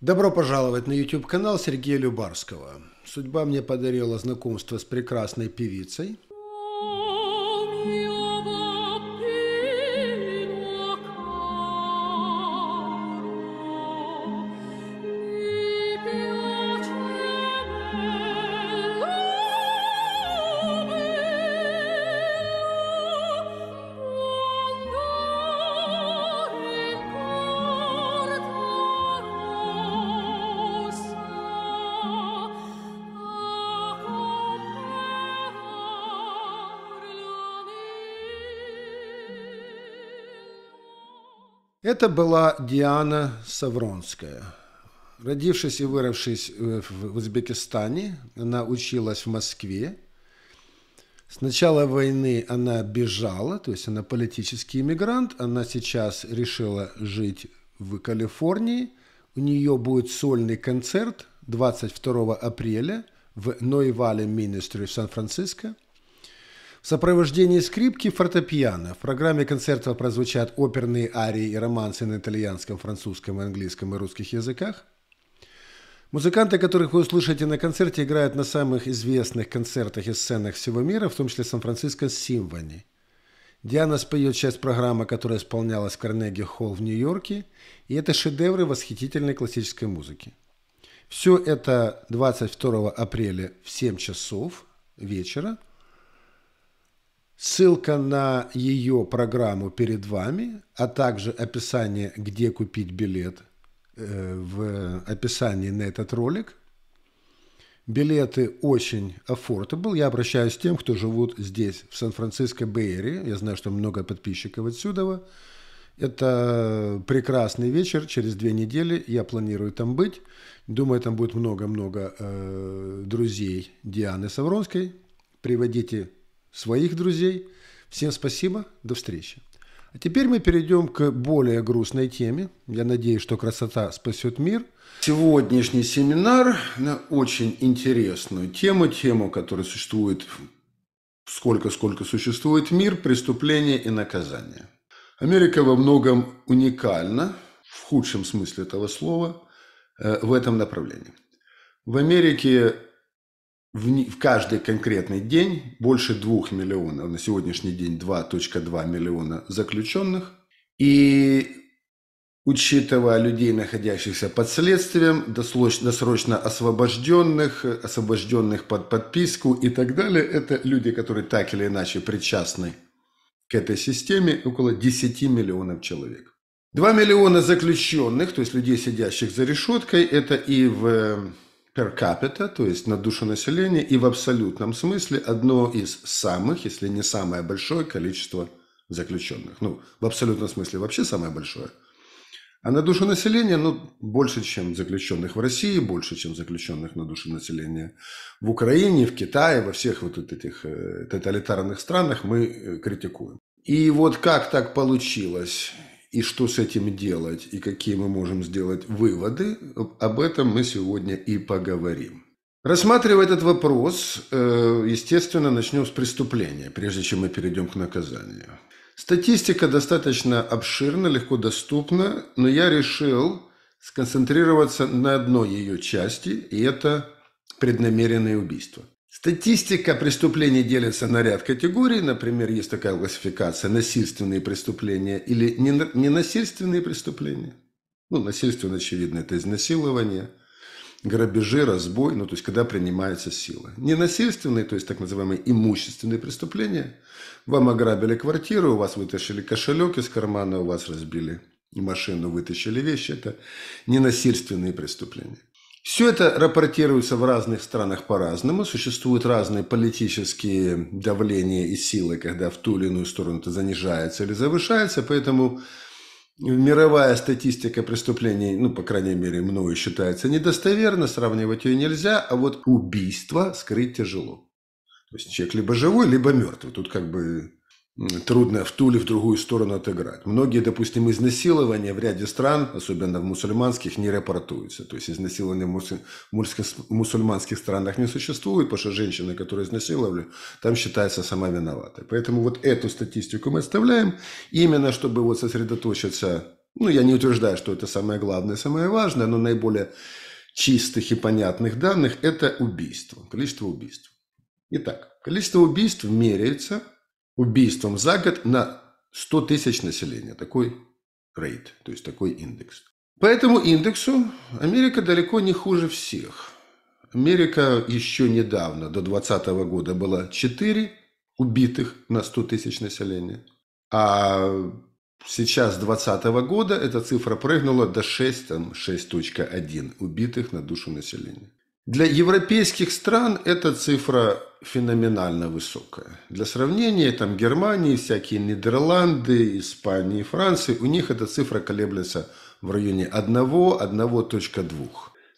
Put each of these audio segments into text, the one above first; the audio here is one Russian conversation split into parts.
Добро пожаловать на YouTube-канал Сергея Любарского. Судьба мне подарила знакомство с прекрасной певицей. Это была Диана Савронская. Родившись и выросшись в Узбекистане, она училась в Москве. С начала войны она бежала, то есть она политический иммигрант. Она сейчас решила жить в Калифорнии. У нее будет сольный концерт 22 апреля в Нойвале Министри в Сан-Франциско – в сопровождении скрипки фортепиано в программе концерта прозвучат оперные арии и романсы на итальянском, французском, английском и русских языках. Музыканты, которых вы услышите на концерте, играют на самых известных концертах и сценах всего мира, в том числе Сан-Франциско Симфони. Диана споет часть программы, которая исполнялась в Карнеги Холл в Нью-Йорке, и это шедевры восхитительной классической музыки. Все это 22 апреля в 7 часов вечера – Ссылка на ее программу перед вами, а также описание, где купить билет э, в описании на этот ролик. Билеты очень affordable. Я обращаюсь к тем, кто живут здесь, в Сан-Франциско Бэйри. Я знаю, что много подписчиков отсюда. Это прекрасный вечер. Через две недели я планирую там быть. Думаю, там будет много-много э, друзей Дианы Савронской. Приводите своих друзей. Всем спасибо, до встречи. А теперь мы перейдем к более грустной теме. Я надеюсь, что красота спасет мир. Сегодняшний семинар на очень интересную тему, тему, которая существует сколько-сколько существует мир, преступления и наказания. Америка во многом уникальна, в худшем смысле этого слова, э, в этом направлении. В Америке в, в каждый конкретный день больше 2 миллионов, на сегодняшний день 2.2 миллиона заключенных. И учитывая людей, находящихся под следствием, досрочно освобожденных, освобожденных под подписку и так далее, это люди, которые так или иначе причастны к этой системе, около 10 миллионов человек. 2 миллиона заключенных, то есть людей, сидящих за решеткой, это и в per capita, то есть на душу населения, и в абсолютном смысле одно из самых, если не самое большое количество заключенных. Ну, в абсолютном смысле вообще самое большое. А на душу населения, ну, больше, чем заключенных в России, больше, чем заключенных на душу населения в Украине, в Китае, во всех вот этих э, тоталитарных странах мы э, критикуем. И вот как так получилось, и что с этим делать, и какие мы можем сделать выводы, об этом мы сегодня и поговорим. Рассматривая этот вопрос, э, естественно, начнем с преступления, прежде чем мы перейдем к наказанию. Статистика достаточно обширна, легко доступна, но я решил сконцентрироваться на одной ее части, и это преднамеренные убийства. Статистика преступлений делится на ряд категорий. Например, есть такая классификация насильственные преступления или ненасильственные преступления. Ну, насильственно, очевидно, это изнасилование, грабежи, разбой, ну, то есть, когда принимается сила. Ненасильственные, то есть, так называемые имущественные преступления. Вам ограбили квартиру, у вас вытащили кошелек из кармана, у вас разбили машину, вытащили вещи. Это ненасильственные преступления. Все это рапортируется в разных странах по-разному. Существуют разные политические давления и силы, когда в ту или иную сторону это занижается или завышается. Поэтому мировая статистика преступлений, ну, по крайней мере, мною считается недостоверно, сравнивать ее нельзя, а вот убийство скрыть тяжело. То есть человек либо живой, либо мертвый. Тут как бы трудно в ту или в другую сторону отыграть. Многие, допустим, изнасилования в ряде стран, особенно в мусульманских, не рапортуются. То есть изнасилования в мусульманских странах не существует, потому что женщина, которую изнасиловали, там считается сама виноватой. Поэтому вот эту статистику мы оставляем, именно чтобы вот сосредоточиться Ну, я не утверждаю, что это самое главное, самое важное, но наиболее чистых и понятных данных – это убийство, количество убийств. Итак, количество убийств меряется убийством за год на 100 тысяч населения. Такой рейд, то есть такой индекс. По этому индексу Америка далеко не хуже всех. Америка еще недавно, до 2020 года, была 4 убитых на 100 тысяч населения. А сейчас, 2020 года, эта цифра прыгнула до 6, там, 6.1 убитых на душу населения. Для европейских стран эта цифра феноменально высокая. Для сравнения, там Германии, всякие Нидерланды, Испании, Франции, у них эта цифра колеблется в районе 1, 1.2.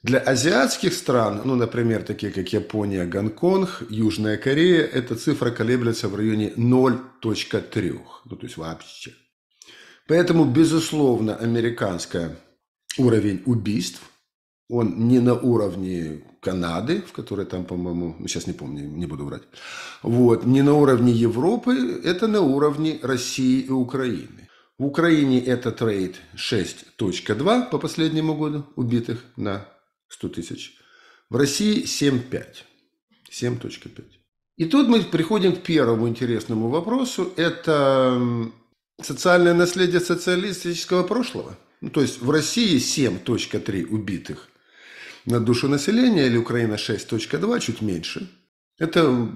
Для азиатских стран, ну, например, такие как Япония, Гонконг, Южная Корея, эта цифра колеблется в районе 0.3, ну, то есть вообще. Поэтому, безусловно, американский уровень убийств, он не на уровне Канады, в которой там, по-моему, ну, сейчас не помню, не буду врать, вот, не на уровне Европы, это на уровне России и Украины. В Украине это трейд 6.2 по последнему году убитых на 100 тысяч. В России 7,5. 7.5. И тут мы приходим к первому интересному вопросу. Это социальное наследие социалистического прошлого. Ну, то есть в России 7.3 убитых на душу населения, или Украина 6.2, чуть меньше. Это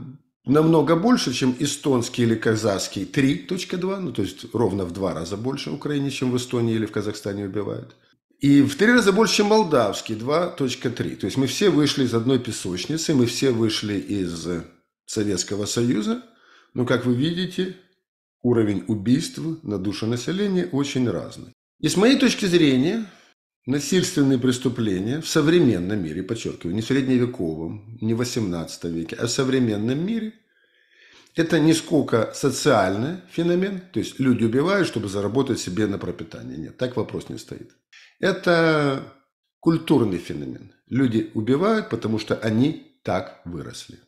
намного больше, чем эстонский или казахский 3.2, ну то есть ровно в два раза больше в Украине, чем в Эстонии или в Казахстане убивают. И в три раза больше, чем молдавский 2.3. То есть мы все вышли из одной песочницы, мы все вышли из Советского Союза. Но, как вы видите, уровень убийств на душу населения очень разный. И с моей точки зрения, насильственные преступления в современном мире, подчеркиваю, не в средневековом, не в 18 веке, а в современном мире, это не сколько социальный феномен, то есть люди убивают, чтобы заработать себе на пропитание. Нет, так вопрос не стоит. Это культурный феномен. Люди убивают, потому что они так выросли.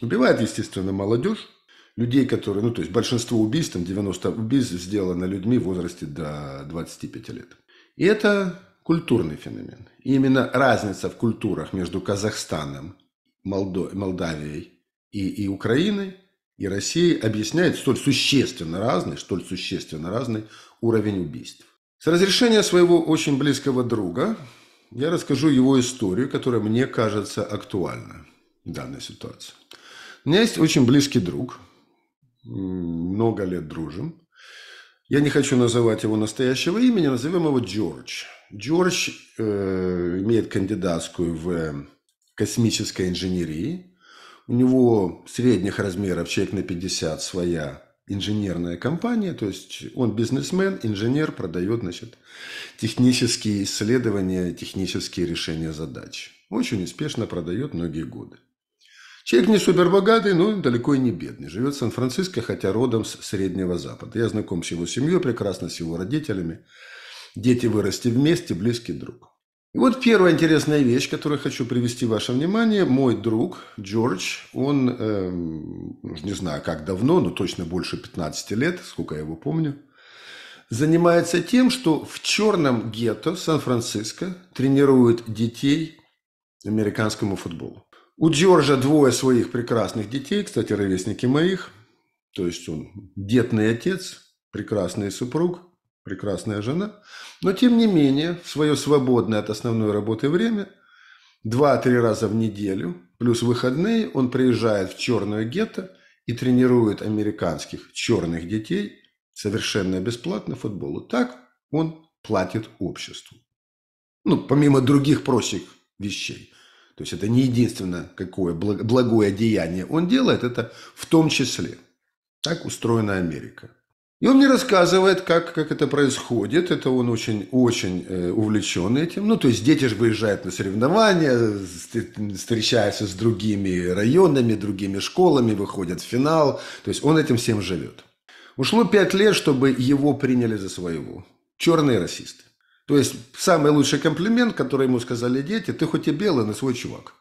Убивают, естественно, молодежь, людей, которые, ну, то есть большинство убийств, там 90 убийств сделано людьми в возрасте до 25 лет. И это культурный феномен. И именно разница в культурах между Казахстаном, Молдо, Молдавией и, и Украиной, и Россией объясняет столь существенно разный, столь существенно разный уровень убийств. С разрешения своего очень близкого друга я расскажу его историю, которая мне кажется актуальна в данной ситуации. У меня есть очень близкий друг, много лет дружим. Я не хочу называть его настоящего имени, назовем его Джордж. Джордж э, имеет кандидатскую в космической инженерии. У него средних размеров человек на 50 своя инженерная компания, то есть он бизнесмен, инженер, продает, значит, технические исследования, технические решения задач. Очень успешно продает многие годы. Человек не супер богатый, но далеко и не бедный. Живет в Сан-Франциско, хотя родом с Среднего Запада. Я знаком с его семьей прекрасно, с его родителями. Дети вырасти вместе, близкий друг. И вот первая интересная вещь, которую хочу привести ваше внимание. Мой друг Джордж, он, эм, не знаю, как давно, но точно больше 15 лет, сколько я его помню, занимается тем, что в черном гетто Сан-Франциско тренирует детей американскому футболу. У Джорджа двое своих прекрасных детей, кстати, ровесники моих. То есть он детный отец, прекрасный супруг – прекрасная жена. Но, тем не менее, в свое свободное от основной работы время, два-три раза в неделю, плюс выходные, он приезжает в черное гетто и тренирует американских черных детей совершенно бесплатно футболу. Так он платит обществу. Ну, помимо других прочих вещей. То есть это не единственное какое благое деяние он делает, это в том числе. Так устроена Америка. И он мне рассказывает, как, как это происходит. Это он очень-очень э, увлечен этим. Ну, то есть дети же выезжают на соревнования, встречаются с другими районами, другими школами, выходят в финал. То есть он этим всем живет. Ушло пять лет, чтобы его приняли за своего. Черные расисты. То есть самый лучший комплимент, который ему сказали дети, ты хоть и белый, но свой чувак.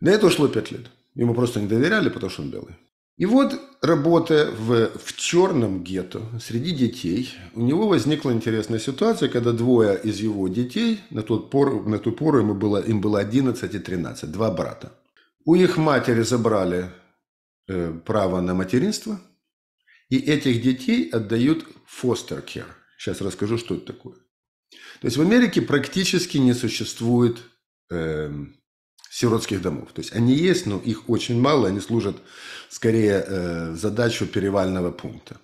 На это ушло пять лет. Ему просто не доверяли, потому что он белый. И вот, работая в, в черном гетто среди детей, у него возникла интересная ситуация, когда двое из его детей, на, тот пор, на ту пору ему было, им было 11 и 13, два брата. У их матери забрали э, право на материнство, и этих детей отдают foster care. Сейчас расскажу, что это такое. То есть в Америке практически не существует э, сиротских домов. То есть они есть, но их очень мало, они служат скорее э, задачу перевального пункта.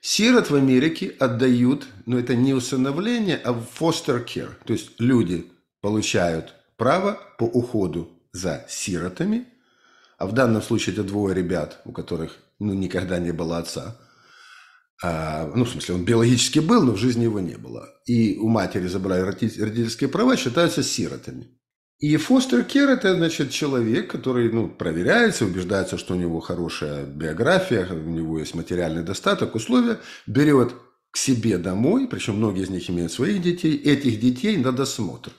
Сирот в Америке отдают, но это не усыновление, а foster care. То есть люди получают право по уходу за сиротами, а в данном случае это двое ребят, у которых ну, никогда не было отца. А, ну, в смысле, он биологически был, но в жизни его не было. И у матери забрали родительские права, считаются сиротами. И фостер кер – это, значит, человек, который ну, проверяется, убеждается, что у него хорошая биография, у него есть материальный достаток, условия, берет к себе домой, причем многие из них имеют своих детей, этих детей на досмотр.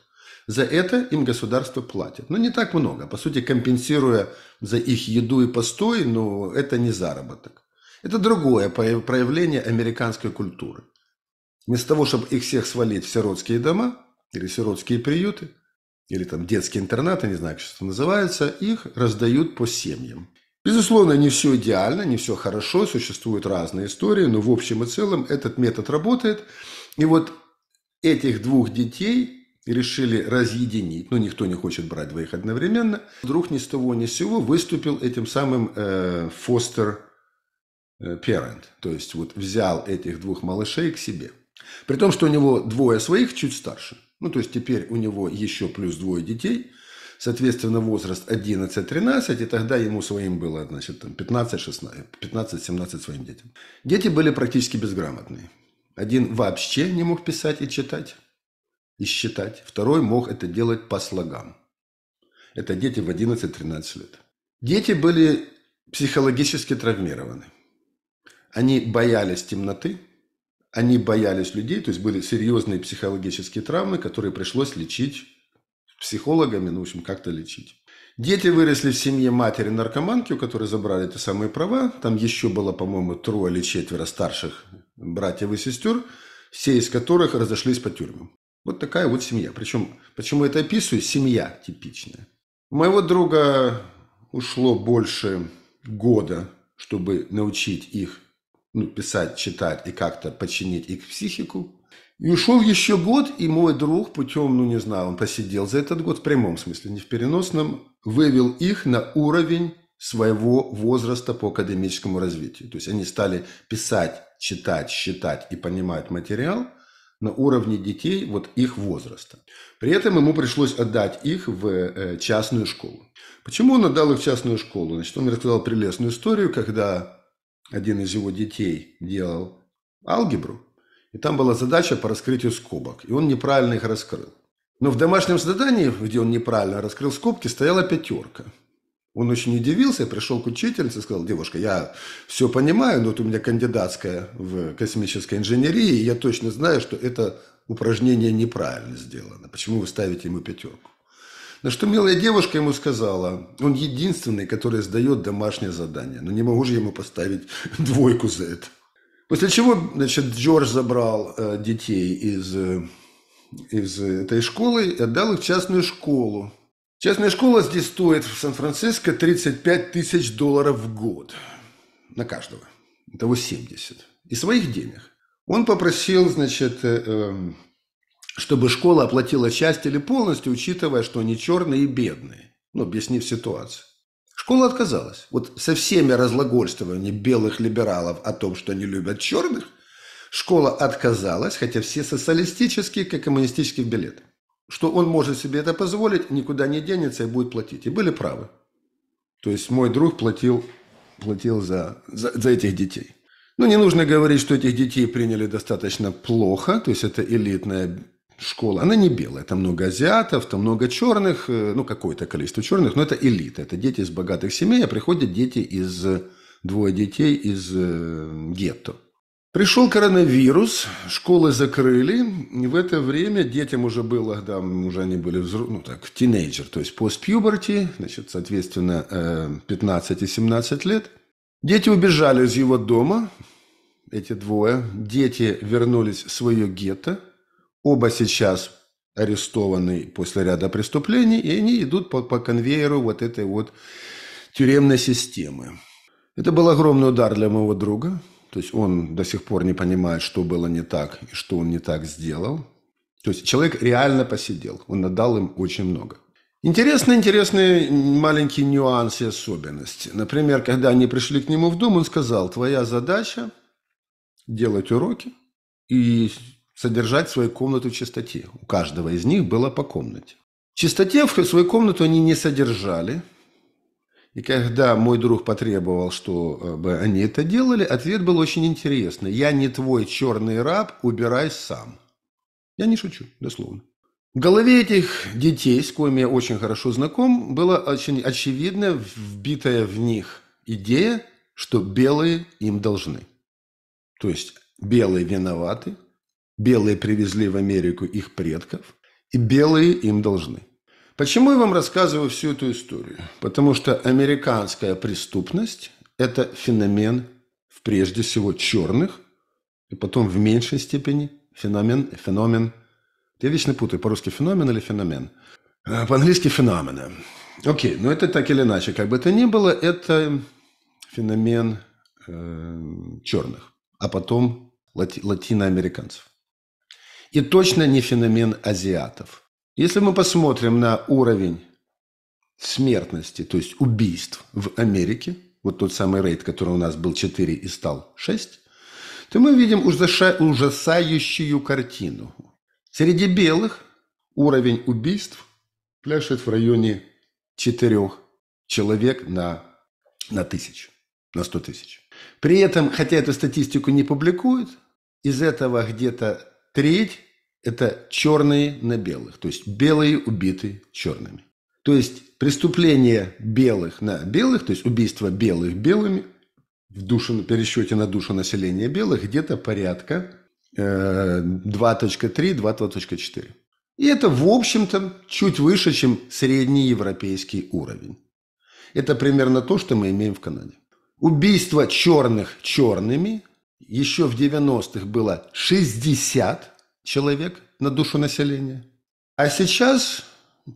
За это им государство платит. Но не так много, по сути, компенсируя за их еду и постой, но это не заработок. Это другое проявление американской культуры. Вместо того, чтобы их всех свалить в сиротские дома или сиротские приюты – или там детские интернаты, не знаю, как это называется, их раздают по семьям. Безусловно, не все идеально, не все хорошо, существуют разные истории, но в общем и целом этот метод работает. И вот этих двух детей решили разъединить, ну никто не хочет брать двоих одновременно, вдруг ни с того ни с сего выступил этим самым э, э, parent, то есть вот взял этих двух малышей к себе. При том, что у него двое своих чуть старше. Ну, то есть теперь у него еще плюс двое детей, соответственно, возраст 11-13, и тогда ему своим было, значит, 15-16, 15-17 своим детям. Дети были практически безграмотные. Один вообще не мог писать и читать, и считать. Второй мог это делать по слогам. Это дети в 11-13 лет. Дети были психологически травмированы. Они боялись темноты, они боялись людей, то есть были серьезные психологические травмы, которые пришлось лечить психологами, ну, в общем, как-то лечить. Дети выросли в семье матери наркоманки, у которой забрали эти самые права. Там еще было, по-моему, трое или четверо старших братьев и сестер, все из которых разошлись по тюрьмам. Вот такая вот семья. Причем, почему это описываю? Семья типичная. У моего друга ушло больше года, чтобы научить их ну, писать, читать и как-то подчинить их психику. И ушел еще год, и мой друг путем, ну не знаю, он посидел за этот год в прямом смысле, не в переносном, вывел их на уровень своего возраста по академическому развитию. То есть они стали писать, читать, считать и понимать материал на уровне детей вот их возраста. При этом ему пришлось отдать их в э, частную школу. Почему он отдал их в частную школу? Значит, он рассказал прелестную историю, когда один из его детей делал алгебру, и там была задача по раскрытию скобок, и он неправильно их раскрыл. Но в домашнем задании, где он неправильно раскрыл скобки, стояла пятерка. Он очень удивился, пришел к учительнице и сказал, девушка, я все понимаю, но вот у меня кандидатская в космической инженерии, и я точно знаю, что это упражнение неправильно сделано. Почему вы ставите ему пятерку? На что милая девушка ему сказала, он единственный, который сдает домашнее задание. Но не могу же ему поставить двойку за это. После чего, значит, Джордж забрал э, детей из, э, из этой школы и отдал их в частную школу. Частная школа здесь стоит в Сан-Франциско 35 тысяч долларов в год. На каждого. Того 70. И своих денег. Он попросил, значит, э, эм, чтобы школа оплатила часть или полностью, учитывая, что они черные и бедные. Ну, объяснив ситуацию. Школа отказалась. Вот со всеми разглагольствованиями белых либералов о том, что они любят черных, школа отказалась, хотя все социалистические, как коммунистические билеты. Что он может себе это позволить, никуда не денется и будет платить. И были правы. То есть мой друг платил, платил за, за, за этих детей. Ну, не нужно говорить, что этих детей приняли достаточно плохо, то есть это элитная школа, она не белая. Там много азиатов, там много черных, э, ну, какое-то количество черных, но это элита. Это дети из богатых семей, а приходят дети из, двое детей из э, гетто. Пришел коронавирус, школы закрыли, и в это время детям уже было, да, уже они были взрос... ну так, тинейджер, то есть постпьюберти, значит, соответственно, 15 э, и 17 лет. Дети убежали из его дома, эти двое. Дети вернулись в свое гетто. Оба сейчас арестованы после ряда преступлений, и они идут по, по конвейеру вот этой вот тюремной системы. Это был огромный удар для моего друга. То есть он до сих пор не понимает, что было не так и что он не так сделал. То есть человек реально посидел. Он отдал им очень много. Интересные, интересные маленькие нюансы и особенности. Например, когда они пришли к нему в дом, он сказал, твоя задача делать уроки и содержать свою комнату в чистоте. У каждого из них было по комнате. В чистоте в свою комнату они не содержали. И когда мой друг потребовал, чтобы они это делали, ответ был очень интересный. «Я не твой черный раб, убирай сам». Я не шучу, дословно. В голове этих детей, с коими я очень хорошо знаком, была очень очевидно вбитая в них идея, что белые им должны. То есть белые виноваты, белые привезли в Америку их предков, и белые им должны. Почему я вам рассказываю всю эту историю? Потому что американская преступность – это феномен, прежде всего, черных, и потом в меньшей степени феномен, феномен я вечно путаю, по-русски феномен или феномен. А, по-английски феномена. Окей, но это так или иначе, как бы то ни было, это феномен э, черных, а потом лати, латиноамериканцев. И точно не феномен азиатов. Если мы посмотрим на уровень смертности, то есть убийств в Америке, вот тот самый рейд, который у нас был 4 и стал 6, то мы видим ужасающую картину. Среди белых уровень убийств пляшет в районе четырех человек на, на тысячу, на сто тысяч. При этом, хотя эту статистику не публикуют, из этого где-то треть – это черные на белых, то есть белые убиты черными. То есть преступление белых на белых, то есть убийство белых белыми в душу, пересчете на душу населения белых где-то порядка 2.3, 2.4. И это, в общем-то, чуть выше, чем средний европейский уровень. Это примерно то, что мы имеем в Канаде. Убийство черных черными еще в 90-х было 60 человек на душу населения. А сейчас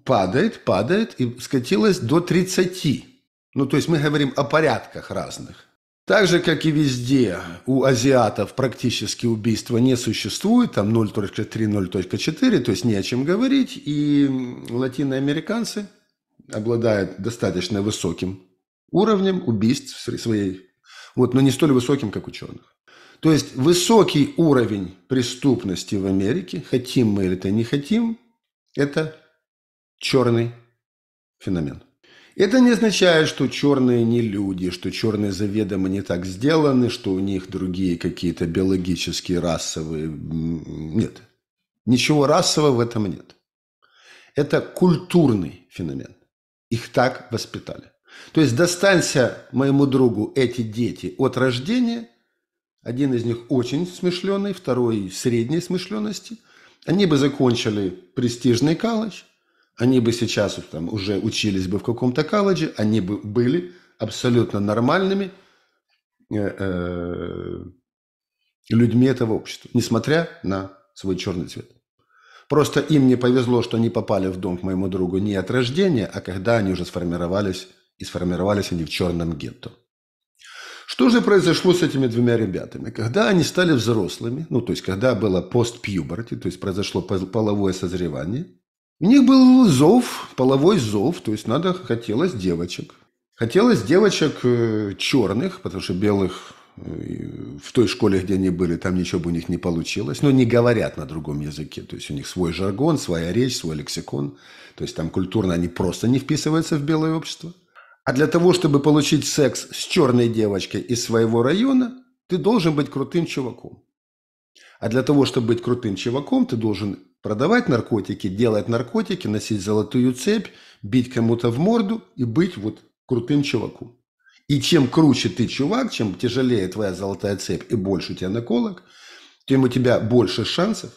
падает, падает и скатилось до 30. Ну, то есть мы говорим о порядках разных. Так же, как и везде, у азиатов практически убийства не существует, там 0.3, 0.4, то есть не о чем говорить. И латиноамериканцы обладают достаточно высоким уровнем убийств своей, вот, но не столь высоким, как у черных. То есть высокий уровень преступности в Америке, хотим мы или это не хотим, это черный феномен. Это не означает, что черные не люди, что черные заведомо не так сделаны, что у них другие какие-то биологические, расовые. Нет. Ничего расового в этом нет. Это культурный феномен. Их так воспитали. То есть достанься моему другу эти дети от рождения. Один из них очень смышленый, второй средней смышленности. Они бы закончили престижный колледж – они бы сейчас там, уже учились бы в каком-то колледже, они бы были абсолютно нормальными э, э, людьми этого общества, несмотря на свой черный цвет. Просто им не повезло, что они попали в дом к моему другу не от рождения, а когда они уже сформировались, и сформировались они в черном гетто. Что же произошло с этими двумя ребятами? Когда они стали взрослыми, ну, то есть, когда было постпьюберти, то есть, произошло половое созревание, у них был зов, половой зов, то есть надо, хотелось девочек. Хотелось девочек э, черных, потому что белых э, в той школе, где они были, там ничего бы у них не получилось. Но не говорят на другом языке. То есть у них свой жаргон, своя речь, свой лексикон. То есть там культурно они просто не вписываются в белое общество. А для того, чтобы получить секс с черной девочкой из своего района, ты должен быть крутым чуваком. А для того, чтобы быть крутым чуваком, ты должен продавать наркотики, делать наркотики, носить золотую цепь, бить кому-то в морду и быть вот крутым чуваком. И чем круче ты чувак, чем тяжелее твоя золотая цепь и больше у тебя наколок, тем у тебя больше шансов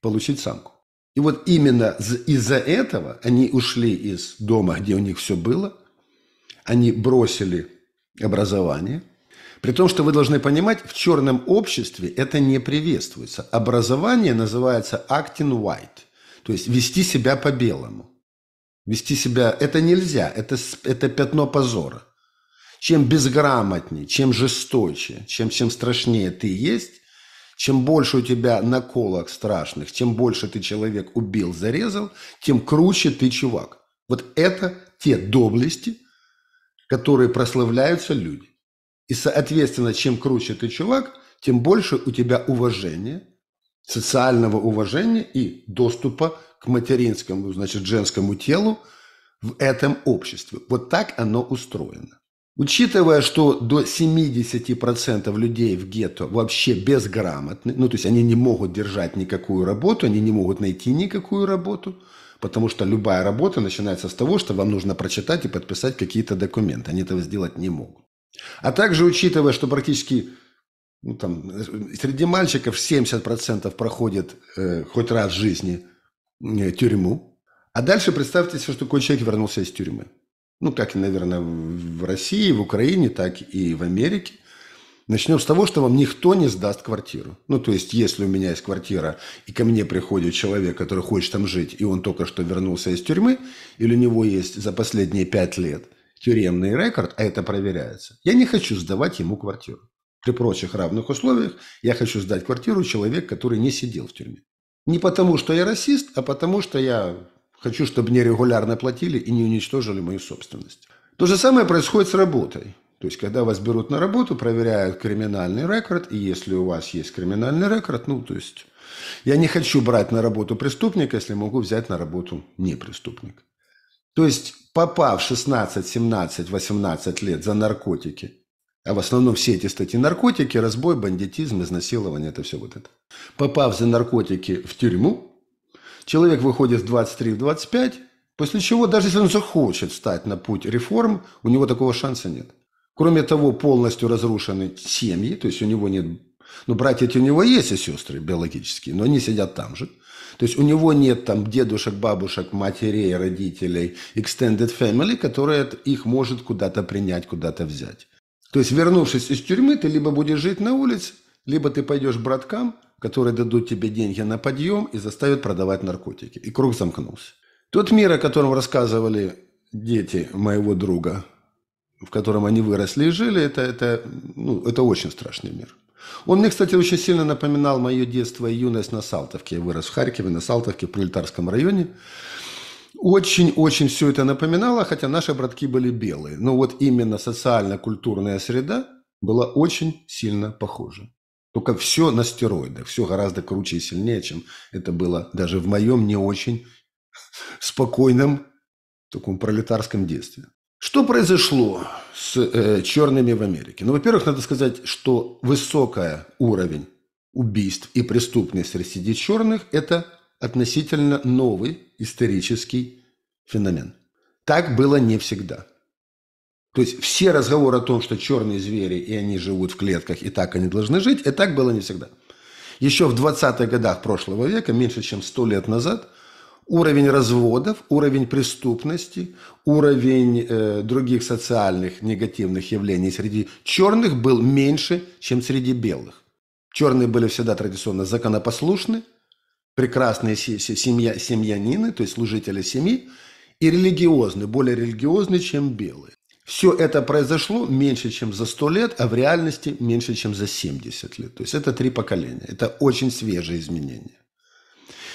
получить самку. И вот именно из-за этого они ушли из дома, где у них все было, они бросили образование, При том, что вы должны понимать, в черном обществе это не приветствуется. Образование называется acting white, то есть вести себя по-белому. Вести себя это нельзя, это, это пятно позора. Чем безграмотнее, чем жесточе, чем, чем страшнее ты есть, чем больше у тебя наколок страшных, чем больше ты человек убил, зарезал, тем круче ты чувак. Вот это те доблести, которые прославляются люди. И, соответственно, чем круче ты чувак, тем больше у тебя уважения, социального уважения и доступа к материнскому, значит, женскому телу в этом обществе. Вот так оно устроено. Учитывая, что до 70% людей в гетто вообще безграмотны, ну, то есть они не могут держать никакую работу, они не могут найти никакую работу, потому что любая работа начинается с того, что вам нужно прочитать и подписать какие-то документы. Они этого сделать не могут. А также учитывая, что практически ну, там, среди мальчиков 70% проходит э, хоть раз в жизни э, тюрьму. А дальше представьте, что такой человек вернулся из тюрьмы ну, как, наверное, в России, в Украине, так и в Америке. Начнем с того, что вам никто не сдаст квартиру. Ну, то есть, если у меня есть квартира, и ко мне приходит человек, который хочет там жить, и он только что вернулся из тюрьмы, или у него есть за последние пять лет тюремный рекорд, а это проверяется, я не хочу сдавать ему квартиру. При прочих равных условиях я хочу сдать квартиру человек, который не сидел в тюрьме. Не потому, что я расист, а потому, что я Хочу, чтобы мне регулярно платили и не уничтожили мою собственность. То же самое происходит с работой. То есть, когда вас берут на работу, проверяют криминальный рекорд, и если у вас есть криминальный рекорд, ну, то есть, я не хочу брать на работу преступника, если могу взять на работу не преступника. То есть, попав 16, 17, 18 лет за наркотики, а в основном все эти статьи наркотики, разбой, бандитизм, изнасилование, это все вот это. Попав за наркотики в тюрьму, Человек выходит в 23-25, после чего, даже если он захочет встать на путь реформ, у него такого шанса нет. Кроме того, полностью разрушены семьи, то есть у него нет... Ну, братья у него есть и сестры биологические, но они сидят там же. То есть у него нет там дедушек, бабушек, матерей, родителей, extended family, которые их может куда-то принять, куда-то взять. То есть, вернувшись из тюрьмы, ты либо будешь жить на улице, либо ты пойдешь браткам, которые дадут тебе деньги на подъем и заставят продавать наркотики. И круг замкнулся. Тот мир, о котором рассказывали дети моего друга, в котором они выросли и жили, это, это, ну, это очень страшный мир. Он мне, кстати, очень сильно напоминал мое детство и юность на Салтовке. Я вырос в Харькове, на Салтовке, в Пролетарском районе. Очень-очень все это напоминало, хотя наши братки были белые. Но вот именно социально-культурная среда была очень сильно похожа. Только все на стероидах, все гораздо круче и сильнее, чем это было даже в моем не очень спокойном таком пролетарском детстве. Что произошло с э, черными в Америке? Ну, во-первых, надо сказать, что высокий уровень убийств и преступности среди черных – это относительно новый исторический феномен. Так было не всегда. То есть все разговоры о том, что черные звери, и они живут в клетках, и так они должны жить, и так было не всегда. Еще в 20-х годах прошлого века, меньше чем 100 лет назад, уровень разводов, уровень преступности, уровень э, других социальных негативных явлений среди черных был меньше, чем среди белых. Черные были всегда традиционно законопослушны, прекрасные семья, семьянины, то есть служители семьи, и религиозны, более религиозны, чем белые. Все это произошло меньше, чем за 100 лет, а в реальности меньше, чем за 70 лет. То есть это три поколения. Это очень свежие изменения.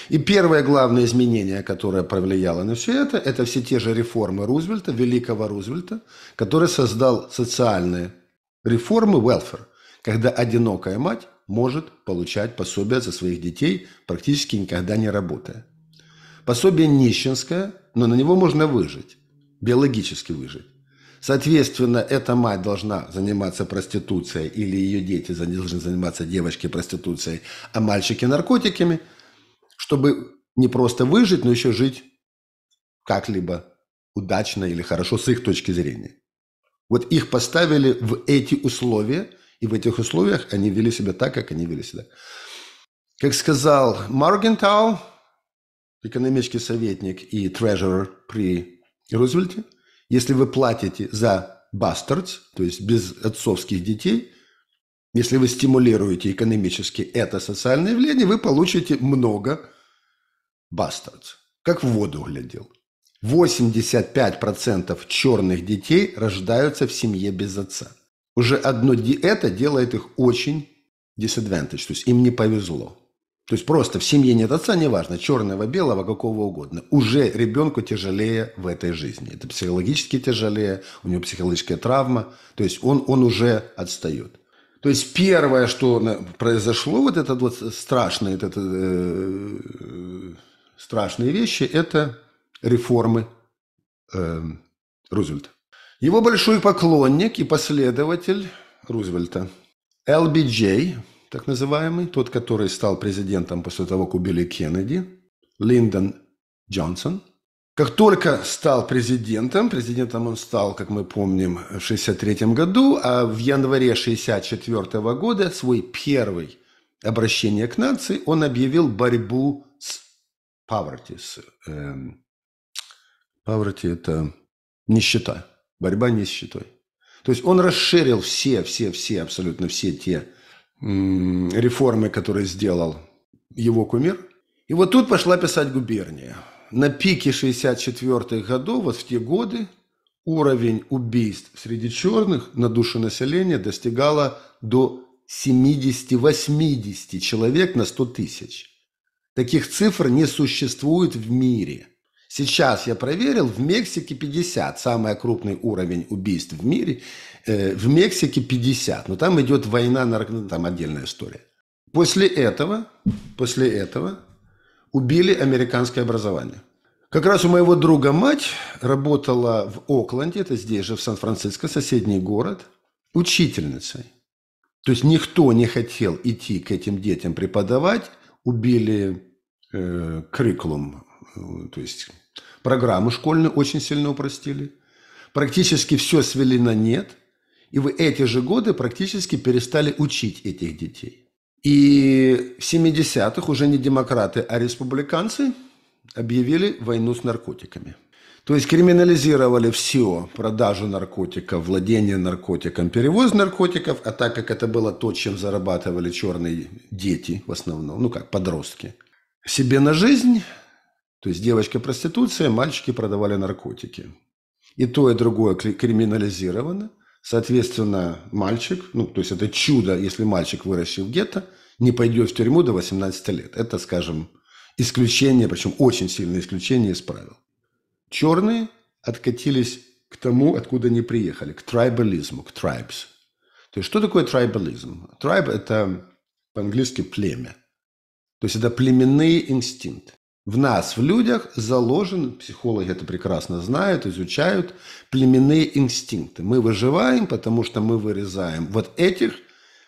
И первое главное изменение, которое повлияло на все это, это все те же реформы Рузвельта, великого Рузвельта, который создал социальные реформы, welfare, когда одинокая мать может получать пособие за своих детей, практически никогда не работая. Пособие нищенское, но на него можно выжить, биологически выжить. Соответственно, эта мать должна заниматься проституцией или ее дети должны заниматься девочки проституцией, а мальчики наркотиками, чтобы не просто выжить, но еще жить как-либо удачно или хорошо с их точки зрения. Вот их поставили в эти условия, и в этих условиях они вели себя так, как они вели себя. Как сказал Маргентау, экономический советник и трежерер при Рузвельте – если вы платите за bastards, то есть без отцовских детей, если вы стимулируете экономически это социальное явление, вы получите много bastards. Как в воду глядел. 85% черных детей рождаются в семье без отца. Уже одно это делает их очень disadvantage, то есть им не повезло. То есть просто в семье нет отца, неважно, черного, белого, какого угодно. Уже ребенку тяжелее в этой жизни. Это психологически тяжелее, у него психологическая травма. То есть он, он уже отстает. То есть первое, что произошло, вот это вот страшные, это, э, страшные вещи, это реформы э, Рузвельта. Его большой поклонник и последователь Рузвельта, LBJ, так называемый, тот, который стал президентом после того, как убили Кеннеди, Линдон Джонсон. Как только стал президентом, президентом он стал, как мы помним, в 1963 году, а в январе 1964 года свой первый обращение к нации он объявил борьбу poverty. С, э, poverty – это нищета, борьба с нищетой. То есть он расширил все, все, все, абсолютно все те реформы, которые сделал его кумир. И вот тут пошла писать губерния. На пике 64-х годов, вот в те годы, уровень убийств среди черных на душу населения достигала до 70-80 человек на 100 тысяч. Таких цифр не существует в мире. Сейчас я проверил, в Мексике 50, самый крупный уровень убийств в мире. Э, в Мексике 50, но там идет война, ну, там отдельная история. После этого, после этого убили американское образование. Как раз у моего друга мать работала в Окленде, это здесь же, в Сан-Франциско, соседний город, учительницей. То есть никто не хотел идти к этим детям преподавать, убили э, curriculum, э, то есть программу школьную очень сильно упростили. Практически все свели на нет – и в эти же годы практически перестали учить этих детей. И в 70-х уже не демократы, а республиканцы объявили войну с наркотиками. То есть криминализировали все, продажу наркотиков, владение наркотиком, перевоз наркотиков, а так как это было то, чем зарабатывали черные дети в основном, ну как подростки, себе на жизнь, то есть девочка проституция, мальчики продавали наркотики. И то, и другое криминализировано – Соответственно, мальчик, ну, то есть это чудо, если мальчик, выращен в гетто, не пойдет в тюрьму до 18 лет. Это, скажем, исключение, причем очень сильное исключение из правил. Черные откатились к тому, откуда они приехали, к трайбализму, к tribes. То есть что такое трайбализм? Трайб – это по-английски племя. То есть это племенные инстинкты. В нас, в людях, заложен, психологи это прекрасно знают, изучают, племенные инстинкты. Мы выживаем, потому что мы вырезаем вот этих,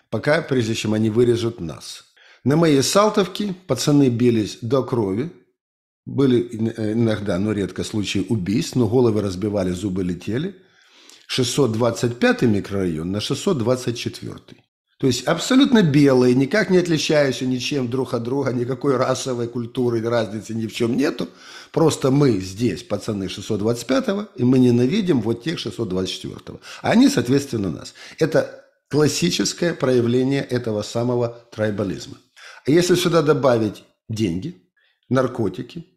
пока, прежде чем они вырежут нас. На моей Салтовке пацаны бились до крови. Были иногда, но редко случаи убийств, но головы разбивали, зубы летели. 625 микрорайон на 624. То есть абсолютно белые, никак не отличающиеся ничем друг от друга, никакой расовой культуры, разницы ни в чем нету. Просто мы здесь, пацаны 625-го, и мы ненавидим вот тех 624-го. А они, соответственно, нас. Это классическое проявление этого самого трайбализма. А если сюда добавить деньги, наркотики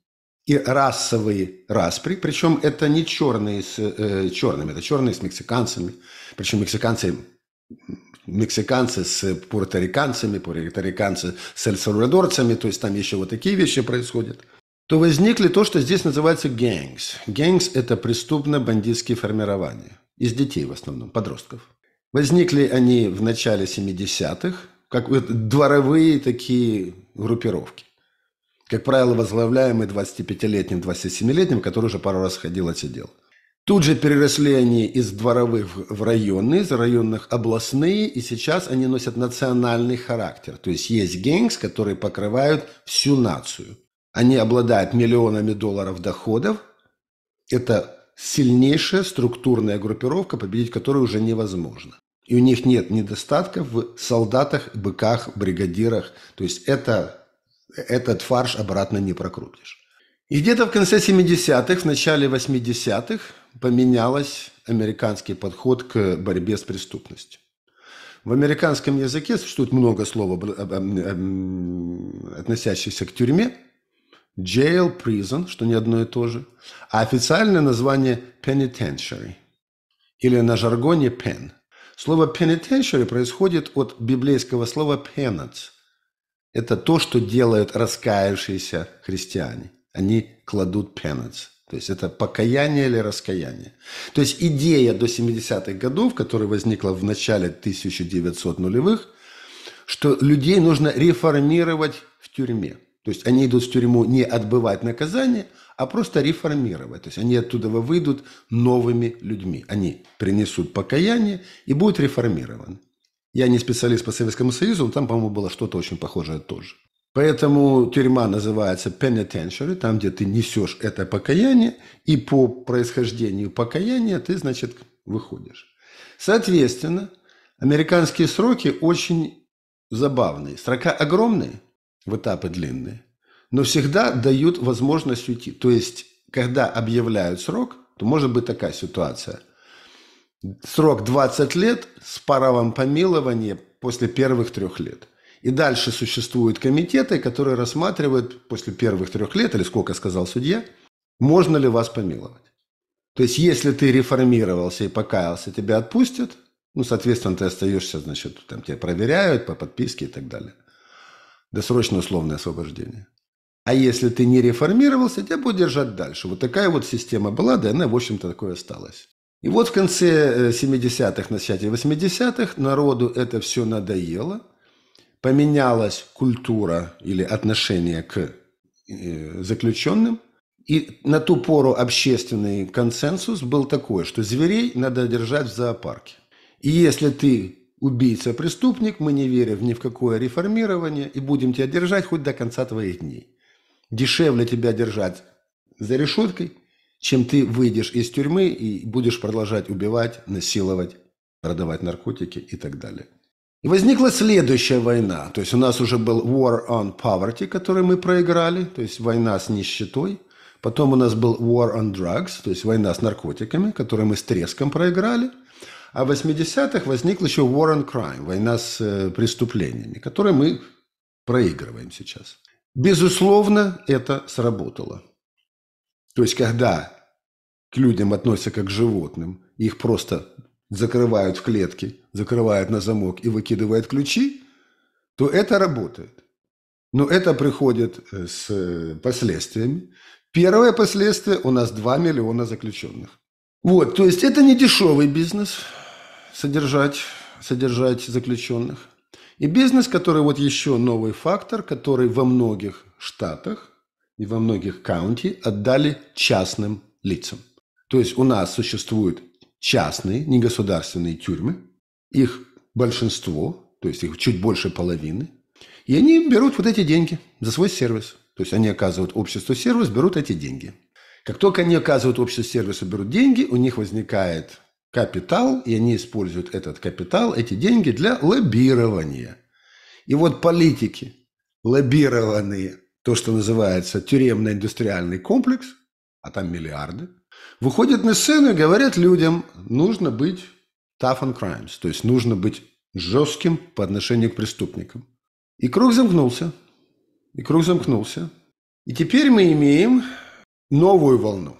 и расовые распри, причем это не черные с э, черными, это черные с мексиканцами, причем мексиканцы мексиканцы с пуэрториканцами, пуэрториканцы с эль-сальвадорцами, то есть там еще вот такие вещи происходят, то возникли то, что здесь называется гэнгс. Гэнгс – это преступно-бандитские формирования. Из детей в основном, подростков. Возникли они в начале 70-х, как дворовые такие группировки. Как правило, возглавляемые 25-летним, 27-летним, который уже пару раз ходил, отсидел. Тут же переросли они из дворовых в районные, из районных областные, и сейчас они носят национальный характер. То есть есть гэнгс, которые покрывают всю нацию. Они обладают миллионами долларов доходов. Это сильнейшая структурная группировка, победить которую уже невозможно. И у них нет недостатков в солдатах, быках, бригадирах. То есть это, этот фарш обратно не прокрутишь. И где-то в конце 70-х, в начале 80-х поменялась американский подход к борьбе с преступностью. В американском языке существует много слов, относящихся к тюрьме. Jail, prison, что не одно и то же. А официальное название penitentiary. Или на жаргоне pen. Слово penitentiary происходит от библейского слова penance. Это то, что делают раскаявшиеся христиане. Они кладут penance. То есть это покаяние или раскаяние. То есть идея до 70-х годов, которая возникла в начале 1900 нулевых, что людей нужно реформировать в тюрьме. То есть они идут в тюрьму не отбывать наказание, а просто реформировать. То есть они оттуда выйдут новыми людьми. Они принесут покаяние и будут реформированы. Я не специалист по Советскому Союзу, но там, по-моему, было что-то очень похожее тоже. Поэтому тюрьма называется penitentiary, там, где ты несешь это покаяние, и по происхождению покаяния ты, значит, выходишь. Соответственно, американские сроки очень забавные. Срока огромные, в этапы длинные, но всегда дают возможность уйти. То есть, когда объявляют срок, то может быть такая ситуация. Срок 20 лет с правом помилования после первых трех лет – и дальше существуют комитеты, которые рассматривают после первых трех лет, или сколько сказал судья, можно ли вас помиловать. То есть, если ты реформировался и покаялся, тебя отпустят, ну, соответственно, ты остаешься, значит, там тебя проверяют по подписке и так далее. Досрочное условное освобождение. А если ты не реформировался, тебя будут держать дальше. Вот такая вот система была, да она, в общем-то, такое осталась. И вот в конце 70-х, э, начале 80-х народу это все надоело – поменялась культура или отношение к э, заключенным. И на ту пору общественный консенсус был такой, что зверей надо держать в зоопарке. И если ты убийца, преступник, мы не верим ни в какое реформирование и будем тебя держать хоть до конца твоих дней. Дешевле тебя держать за решеткой, чем ты выйдешь из тюрьмы и будешь продолжать убивать, насиловать, продавать наркотики и так далее. И возникла следующая война. То есть у нас уже был War on Poverty, который мы проиграли, то есть война с нищетой. Потом у нас был War on Drugs, то есть война с наркотиками, которую мы с треском проиграли. А в 80-х возникла еще War on Crime, война с э, преступлениями, которую мы проигрываем сейчас. Безусловно, это сработало. То есть, когда к людям относятся как к животным, их просто закрывают в клетке, закрывают на замок и выкидывают ключи, то это работает. Но это приходит э, с э, последствиями. Первое последствие – у нас 2 миллиона заключенных. Вот, то есть это не дешевый бизнес содержать, содержать заключенных. И бизнес, который вот еще новый фактор, который во многих штатах и во многих каунти отдали частным лицам. То есть у нас существует частные, негосударственные тюрьмы. Их большинство, то есть их чуть больше половины. И они берут вот эти деньги за свой сервис. То есть они оказывают обществу сервис, берут эти деньги. Как только они оказывают обществу сервису, берут деньги, у них возникает капитал, и они используют этот капитал, эти деньги для лоббирования. И вот политики, лоббированные, то, что называется тюремно-индустриальный комплекс, а там миллиарды, выходят на сцену и говорят людям, нужно быть tough on crimes, то есть нужно быть жестким по отношению к преступникам. И круг замкнулся. И круг замкнулся. И теперь мы имеем новую волну,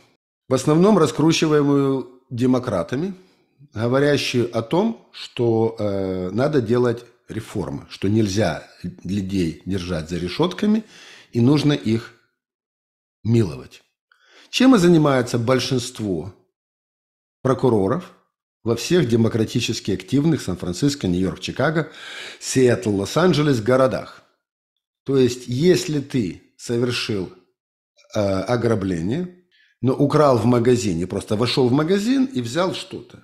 в основном раскручиваемую демократами, говорящую о том, что э, надо делать реформы, что нельзя людей держать за решетками и нужно их миловать. Чем и занимается большинство прокуроров во всех демократически активных Сан-Франциско, Нью-Йорк, Чикаго, Сиэтл, Лос-Анджелес городах. То есть, если ты совершил э, ограбление, но украл в магазине, просто вошел в магазин и взял что-то.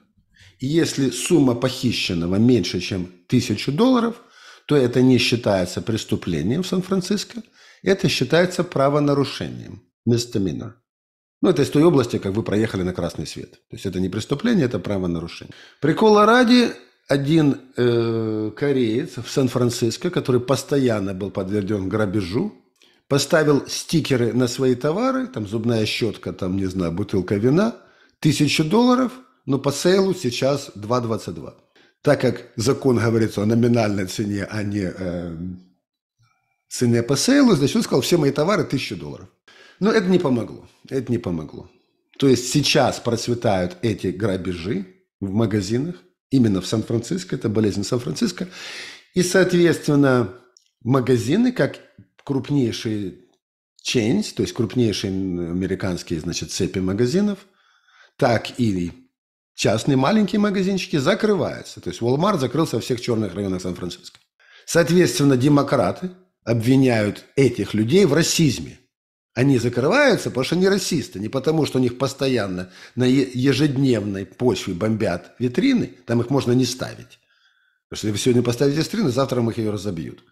И если сумма похищенного меньше, чем тысячу долларов, то это не считается преступлением в Сан-Франциско, это считается правонарушением, misdemeanor. Ну, это из той области, как вы проехали на красный свет. То есть это не преступление, это правонарушение. Прикола ради, один э, кореец в Сан-Франциско, который постоянно был подведен грабежу, поставил стикеры на свои товары, там зубная щетка, там, не знаю, бутылка вина, тысячу долларов, но по сейлу сейчас 2,22. Так как закон говорит о номинальной цене, а не э, цене по сейлу, значит, он сказал, все мои товары 1000 долларов. Но это не помогло. Это не помогло. То есть сейчас процветают эти грабежи в магазинах, именно в Сан-Франциско, это болезнь Сан-Франциско. И, соответственно, магазины, как крупнейшие chains, то есть крупнейшие американские, значит, цепи магазинов, так и частные маленькие магазинчики закрываются. То есть Walmart закрылся во всех черных районах Сан-Франциско. Соответственно, демократы обвиняют этих людей в расизме. Они закрываются, потому что они расисты, не потому, что у них постоянно на ежедневной почве бомбят витрины, там их можно не ставить. Потому что если вы сегодня поставите витрину, завтра их ее разобьют.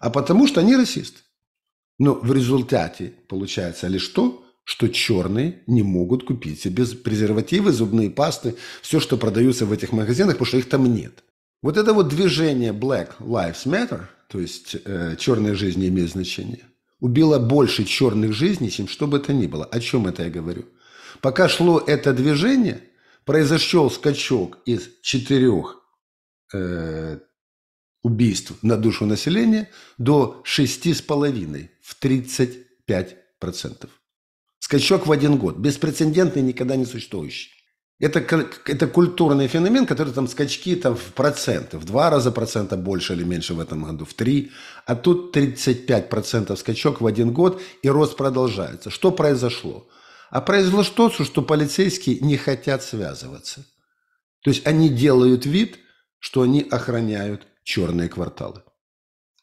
А потому что они расисты. Но в результате получается лишь то, что черные не могут купить себе презервативы, зубные пасты, все, что продаются в этих магазинах, потому что их там нет. Вот это вот движение Black Lives Matter, то есть э, черные жизни имеют значение, убило больше черных жизней, чем что бы это ни было. О чем это я говорю? Пока шло это движение, произошел скачок из четырех э, убийств на душу населения до шести с половиной в 35%. Скачок в один год. Беспрецедентный, никогда не существующий. Это, это культурный феномен, который там скачки там, в проценты. В два раза процента больше или меньше в этом году, в три. А тут 35 процентов скачок в один год, и рост продолжается. Что произошло? А произошло то, что полицейские не хотят связываться. То есть они делают вид, что они охраняют черные кварталы.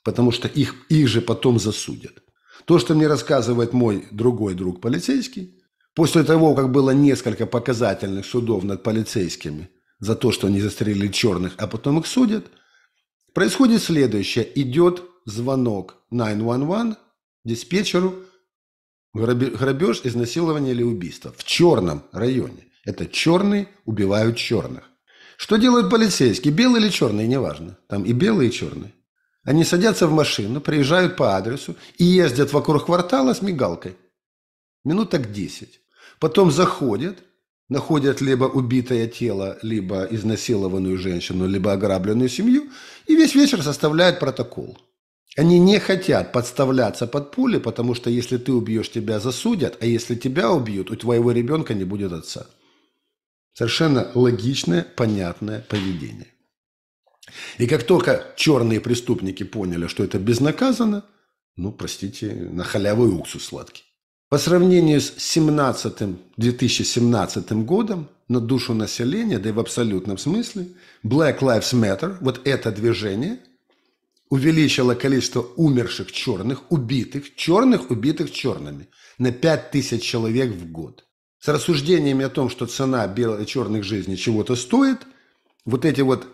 Потому что их, их же потом засудят. То, что мне рассказывает мой другой друг полицейский, после того, как было несколько показательных судов над полицейскими за то, что они застрелили черных, а потом их судят, происходит следующее. Идет звонок 911 диспетчеру, грабеж, изнасилование или убийство в черном районе. Это черные убивают черных. Что делают полицейские? Белые или черные, неважно. Там и белые, и черные. Они садятся в машину, приезжают по адресу и ездят вокруг квартала с мигалкой. Минут так 10. Потом заходят, находят либо убитое тело, либо изнасилованную женщину, либо ограбленную семью, и весь вечер составляют протокол. Они не хотят подставляться под пули, потому что если ты убьешь, тебя засудят, а если тебя убьют, у твоего ребенка не будет отца. Совершенно логичное, понятное поведение. И как только черные преступники поняли, что это безнаказанно, ну, простите, на халяву и уксус сладкий. По сравнению с 17 2017 годом на душу населения, да и в абсолютном смысле, Black Lives Matter, вот это движение, увеличило количество умерших черных, убитых, черных, убитых черными на 5000 человек в год. С рассуждениями о том, что цена белых черных жизней чего-то стоит, вот эти вот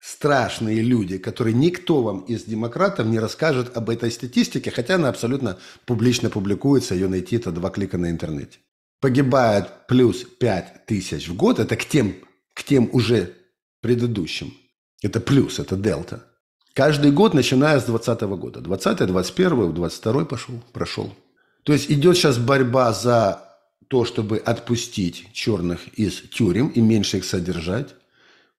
страшные люди, которые никто вам из демократов не расскажет об этой статистике, хотя она абсолютно публично публикуется, ее найти это два клика на интернете. Погибает плюс 5 тысяч в год, это к тем, к тем уже предыдущим. Это плюс, это дельта. Каждый год, начиная с 2020 года. 20, 21, 22 пошел, прошел. То есть идет сейчас борьба за то, чтобы отпустить черных из тюрем и меньше их содержать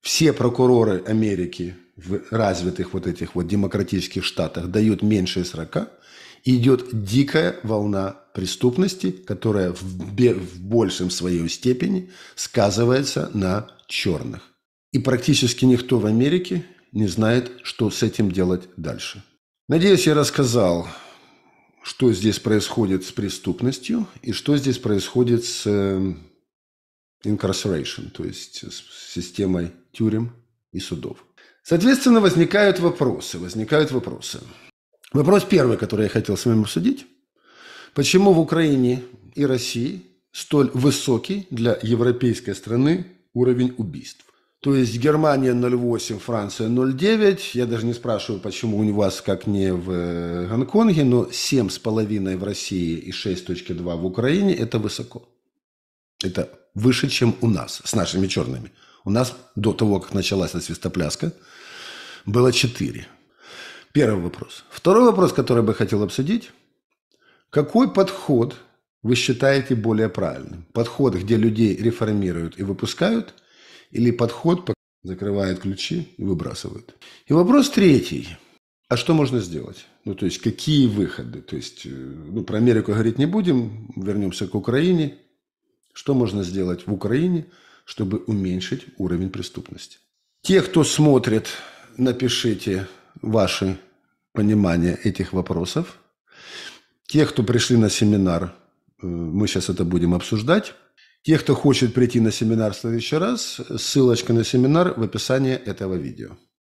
все прокуроры Америки в развитых вот этих вот демократических штатах дают меньше срока, идет дикая волна преступности, которая в, в большем своей степени сказывается на черных. И практически никто в Америке не знает, что с этим делать дальше. Надеюсь, я рассказал, что здесь происходит с преступностью и что здесь происходит с э, incarceration, то есть с системой тюрем и судов. Соответственно, возникают вопросы. Возникают вопросы. Вопрос первый, который я хотел с вами обсудить. Почему в Украине и России столь высокий для европейской страны уровень убийств? То есть Германия 0,8, Франция 0,9. Я даже не спрашиваю, почему у вас как не в э, Гонконге, но 7,5 в России и 6,2 в Украине – это высоко. Это выше, чем у нас с нашими черными. У нас до того, как началась эта свистопляска, было четыре. Первый вопрос. Второй вопрос, который я бы хотел обсудить. Какой подход вы считаете более правильным? Подход, где людей реформируют и выпускают, или подход закрывает ключи и выбрасывает. И вопрос третий. А что можно сделать? Ну, то есть, какие выходы? То есть, э, ну, про Америку говорить не будем, вернемся к Украине. Что можно сделать в Украине, чтобы уменьшить уровень преступности? Те, кто смотрит, напишите ваши понимания этих вопросов. Те, кто пришли на семинар, э, мы сейчас это будем обсуждать. Те, кто хочет прийти на семинар в следующий раз, ссылочка на семинар в описании этого видео.